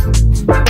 Bye.